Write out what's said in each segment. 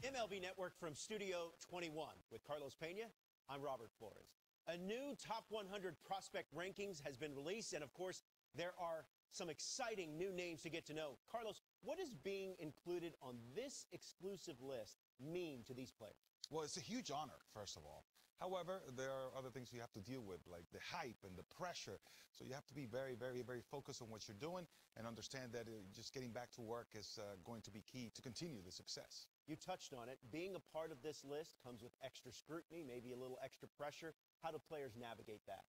MLB Network from Studio 21 with Carlos Pena. I'm Robert Flores. A new top 100 prospect rankings has been released, and of course, there are some exciting new names to get to know. Carlos, what does being included on this exclusive list mean to these players? Well, it's a huge honor, first of all. However, there are other things you have to deal with, like the hype and the pressure. So you have to be very, very, very focused on what you're doing and understand that uh, just getting back to work is uh, going to be key to continue the success. You touched on it. Being a part of this list comes with extra scrutiny, maybe a little extra pressure. How do players navigate that?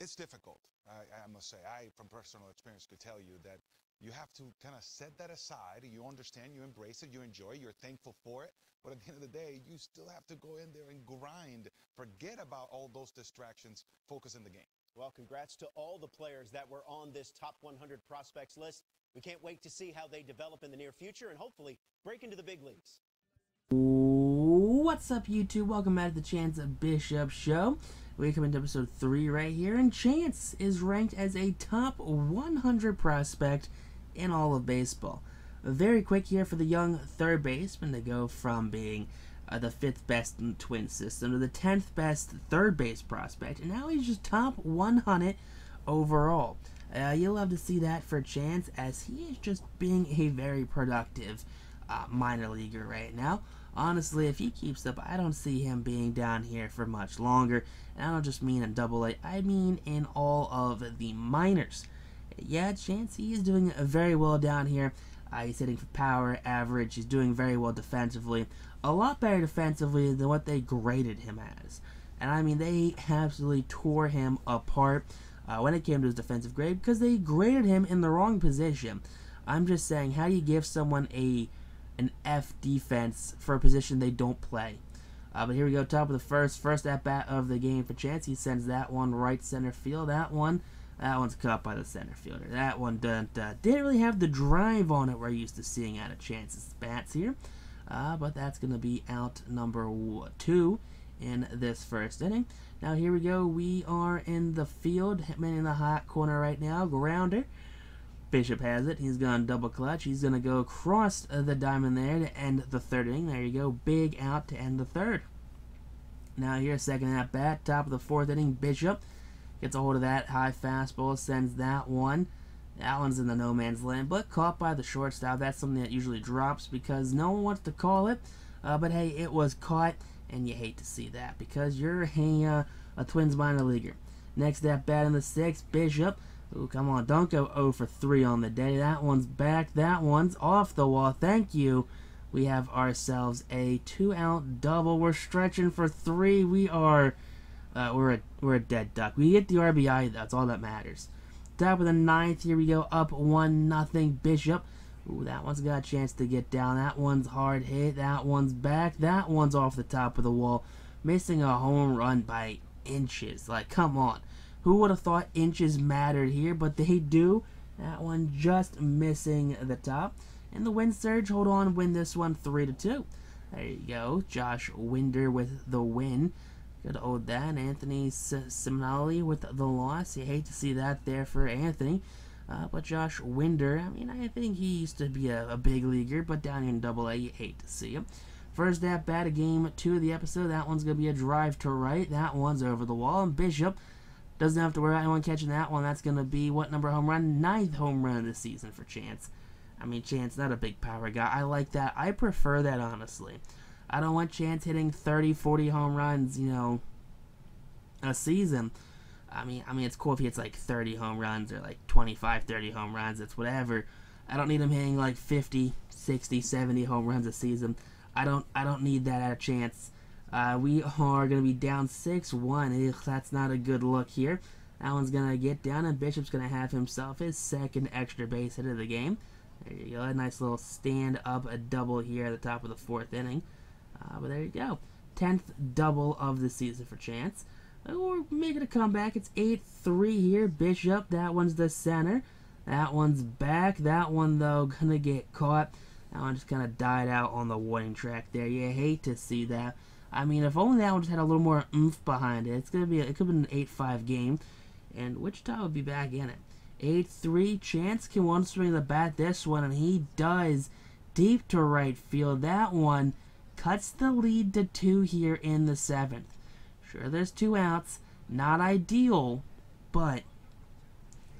It's difficult, I, I must say. I, from personal experience, could tell you that you have to kind of set that aside. You understand, you embrace it, you enjoy you're thankful for it. But at the end of the day, you still have to go in there and grind. Forget about all those distractions, focus in the game. Well, congrats to all the players that were on this top 100 prospects list. We can't wait to see how they develop in the near future and hopefully break into the big leagues. What's up, YouTube? Welcome back to the Chance of Bishop Show. We come into episode 3 right here, and Chance is ranked as a top 100 prospect in all of baseball. Very quick here for the young third baseman to go from being uh, the fifth best in the twin system to the 10th best third base prospect, and now he's just top 100 overall. Uh, you'll love to see that for Chance as he is just being a very productive uh, minor leaguer right now. Honestly, if he keeps up, I don't see him being down here for much longer. And I don't just mean in Double A, I mean in all of the minors. Yeah, Chance, he is doing very well down here. Uh, he's hitting for power, average. He's doing very well defensively. A lot better defensively than what they graded him as. And I mean, they absolutely tore him apart uh, when it came to his defensive grade because they graded him in the wrong position. I'm just saying, how do you give someone a an F defense for a position they don't play. Uh, but here we go, top of the first, first at bat of the game for Chance. He sends that one right center field. That one, that one's caught by the center fielder. That one didn't, uh, didn't really have the drive on it we're used to seeing out of Chance's bats here. Uh, but that's going to be out number two in this first inning. Now here we go. We are in the field, Hitman in the hot corner right now. Grounder. Bishop has it. He's going double clutch. He's going to go across the diamond there to end the third inning. There you go. Big out to end the third. Now here, second at bat, top of the fourth inning. Bishop gets a hold of that high fastball, sends that one. That one's in the no man's land, but caught by the shortstop. That's something that usually drops because no one wants to call it. Uh, but hey, it was caught, and you hate to see that because you're a, uh, a Twins minor leaguer. Next at bat in the sixth, Bishop Ooh, come on. Don't go 0 for 3 on the day. That one's back. That one's off the wall. Thank you. We have ourselves a two-out double. We're stretching for three. We are... Uh, we're a, we're a dead duck. We get the RBI. That's all that matters. Top of the ninth. Here we go. Up one nothing. Bishop. Ooh, that one's got a chance to get down. That one's hard hit. That one's back. That one's off the top of the wall. Missing a home run by inches. Like, come on. Who would have thought inches mattered here, but they do. That one just missing the top. And the wind surge, hold on, win this one 3 to 2. There you go. Josh Winder with the win. Good old that. Anthony Simonelli with the loss. You hate to see that there for Anthony. Uh, but Josh Winder, I mean, I think he used to be a, a big leaguer, but down in Double A, you hate to see him. First at bat of game two of the episode. That one's going to be a drive to right. That one's over the wall. And Bishop doesn't have to worry about anyone catching that one. That's going to be what number home run? Ninth home run of the season for Chance. I mean, Chance, not a big power guy. I like that. I prefer that, honestly. I don't want Chance hitting 30, 40 home runs, you know, a season. I mean, I mean, it's cool if he hits like 30 home runs or like 25, 30 home runs. It's whatever. I don't need him hitting like 50, 60, 70 home runs a season. I don't, I don't need that at a chance. Uh, we are going to be down 6-1. That's not a good look here. That one's going to get down, and Bishop's going to have himself his second extra base hit of the game. There you go. A nice little stand-up a double here at the top of the fourth inning. Uh, but there you go. 10th double of the season for Chance. Uh, we're making a comeback. It's 8-3 here. Bishop, that one's the center. That one's back. That one, though, going to get caught. That one just kind of died out on the warning track there. You hate to see that. I mean, if only that one just had a little more oomph behind it. It's gonna be. A, it could be an 8-5 game, and Wichita would be back in it. 8-3. Chance can one swing the bat this one, and he does deep to right field. That one cuts the lead to two here in the seventh. Sure, there's two outs, not ideal, but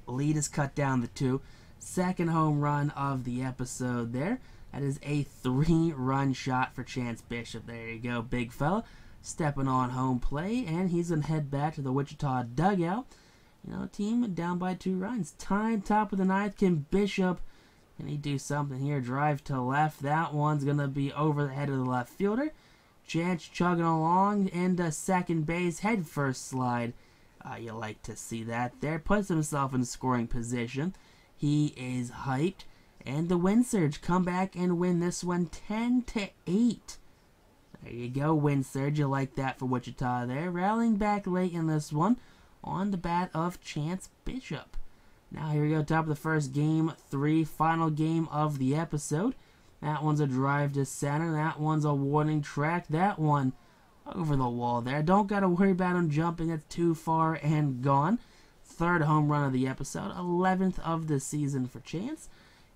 lead is cut down to two. Second home run of the episode there. That is a three run shot for Chance Bishop. There you go, big fella. Stepping on home plate, and he's going to head back to the Wichita dugout. You know, team down by two runs. Tied top of the ninth. Can Bishop, can he do something here? Drive to left. That one's going to be over the head of the left fielder. Chance chugging along, and second base head first slide. Uh, you like to see that there. Puts himself in scoring position. He is hyped. And the Wind Surge come back and win this one 10 to 8. There you go, Wind Surge. You like that for Wichita there. Rallying back late in this one on the bat of Chance Bishop. Now here we go, top of the first game three, final game of the episode. That one's a drive to center. That one's a warning track. That one over the wall there. Don't got to worry about him jumping. It's too far and gone. Third home run of the episode. 11th of the season for Chance.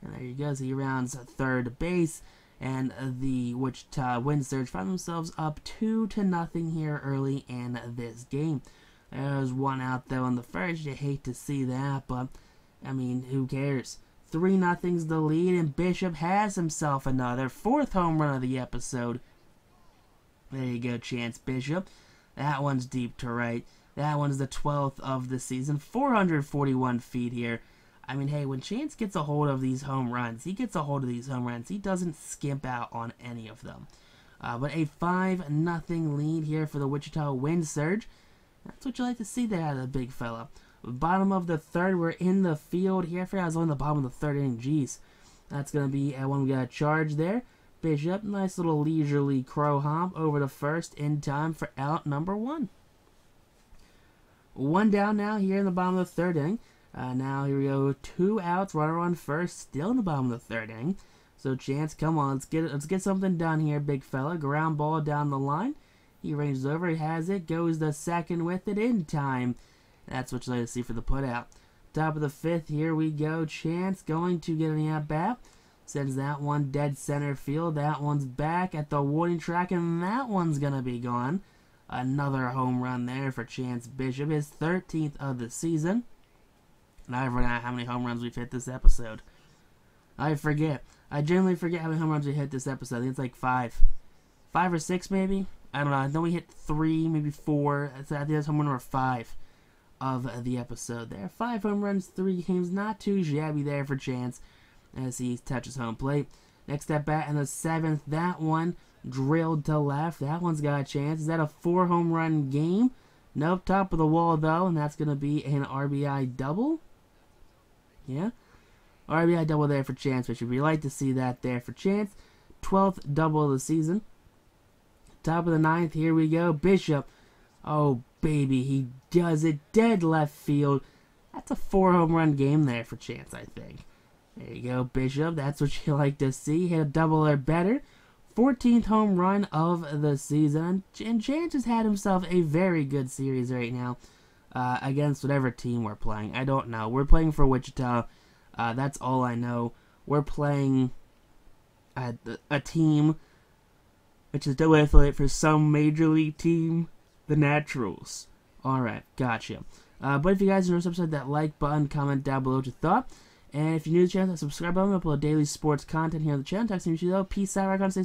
And there he goes. He rounds third base. And the Wichita Wind Surge find themselves up 2 to nothing here early in this game. There's one out though in the first. You hate to see that, but I mean, who cares? 3 nothing's the lead, and Bishop has himself another fourth home run of the episode. There you go, Chance Bishop. That one's deep to right. That one's the 12th of the season. 441 feet here. I mean, hey, when Chance gets a hold of these home runs, he gets a hold of these home runs. He doesn't skimp out on any of them. Uh, but a 5 nothing lead here for the Wichita Wind Surge. That's what you like to see there out of the big fella. Bottom of the third, we're in the field here. I forgot I was on the bottom of the third inning. Jeez. That's going to be uh, when we got a charge there. Bishop, nice little leisurely crow hop over the first in time for out number one. One down now here in the bottom of the third inning. Uh, now here we go, two outs, runner on first, still in the bottom of the third inning. So Chance, come on, let's get let's get something done here, big fella. Ground ball down the line. He ranges over, he has it, goes the second with it in time. That's what you like to see for the putout. Top of the fifth, here we go. Chance going to get an at bat. Sends that one dead center field. That one's back at the warning track, and that one's going to be gone. Another home run there for Chance Bishop, his 13th of the season. And I forgot how many home runs we've hit this episode. I forget. I generally forget how many home runs we hit this episode. I think it's like five. Five or six, maybe? I don't know. I know we hit three, maybe four. I think that's home run number five of the episode there. Five home runs, three games. Not too shabby there for Chance as he touches home plate. Next at bat in the seventh, that one drilled to left. That one's got a chance. Is that a four home run game? Nope, top of the wall though, and that's going to be an RBI double. Yeah. RBI double there for Chance Bishop. We like to see that there for Chance. 12th double of the season. Top of the ninth, here we go. Bishop. Oh, baby, he does it. Dead left field. That's a four home run game there for Chance, I think. There you go, Bishop. That's what you like to see. Hit a double or better. 14th home run of the season. And Chance has had himself a very good series right now uh, against whatever team we're playing. I don't know. We're playing for Wichita. Uh, that's all I know. We're playing a, a team which is still affiliate for some major league team, the Naturals. Alright, gotcha. Uh, but if you guys enjoyed this that like button, comment down below what you thought. And if you're new to the channel, that subscribe button. Upload daily sports content here on the channel. Talk to you though. Peace out. Rock on. Stay